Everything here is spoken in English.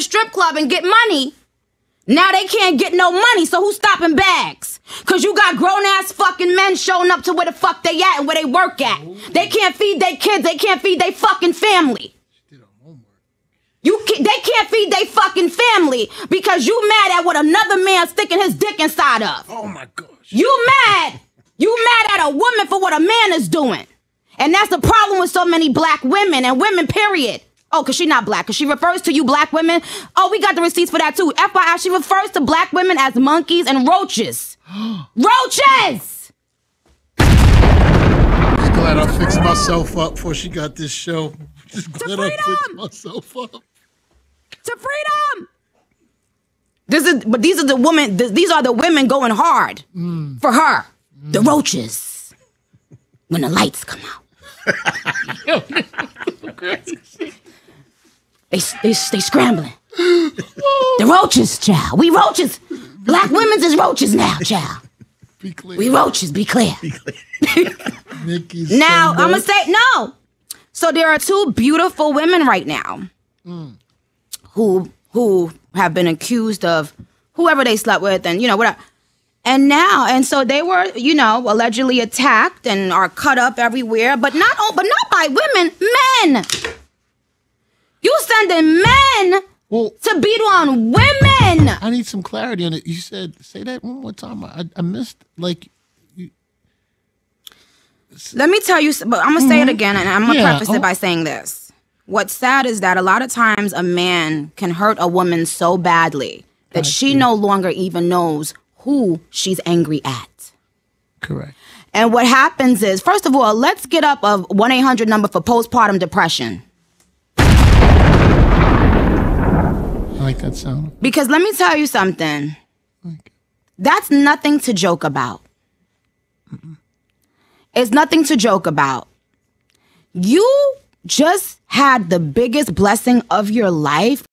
the strip club and get money. Now they can't get no money, so who's stopping bags? Cause you got grown ass fucking men showing up to where the fuck they at and where they work at. They can't feed their kids, they can't feed their fucking family. You can, they can't feed their fucking family because you mad at what another man sticking his dick inside of. Oh my gosh. You mad. You mad at a woman for what a man is doing. And that's the problem with so many black women and women, period. Oh, because she not black. Because she refers to you black women. Oh, we got the receipts for that too. FYI, she refers to black women as monkeys and roaches. roaches! Just glad I fixed myself up before she got this show. Just glad I fixed myself up. To freedom! This is, but these are the women, these are the women going hard mm. for her. Mm. The roaches. When the lights come out. They, they, they scrambling. the roaches, child. We roaches. Black women's is roaches now, child. Be clear. We roaches, be clear. Nicki's Now, Sunday. I'm going to say no. So there are two beautiful women right now mm. who who have been accused of whoever they slept with and, you know, whatever. And now, and so they were, you know, allegedly attacked and are cut up everywhere, but not oh, but not by women, men. You sending men Well, to beat on women. I need some clarity on it. You said, say that one more time. I, I missed, like, Let me tell you, but I'm gonna say it again, and I'm gonna Mm-hmm. Yeah, preface oh. it by saying this. What's sad is that a lot of times a man can hurt a woman so badly that she no longer even knows who she's angry at. correct. And what happens is, first of all, let's get up a 1 800 number for postpartum depression. Like that sound. Because let me tell you something. That's nothing to joke about. It's nothing to joke about. You just had the biggest blessing of your life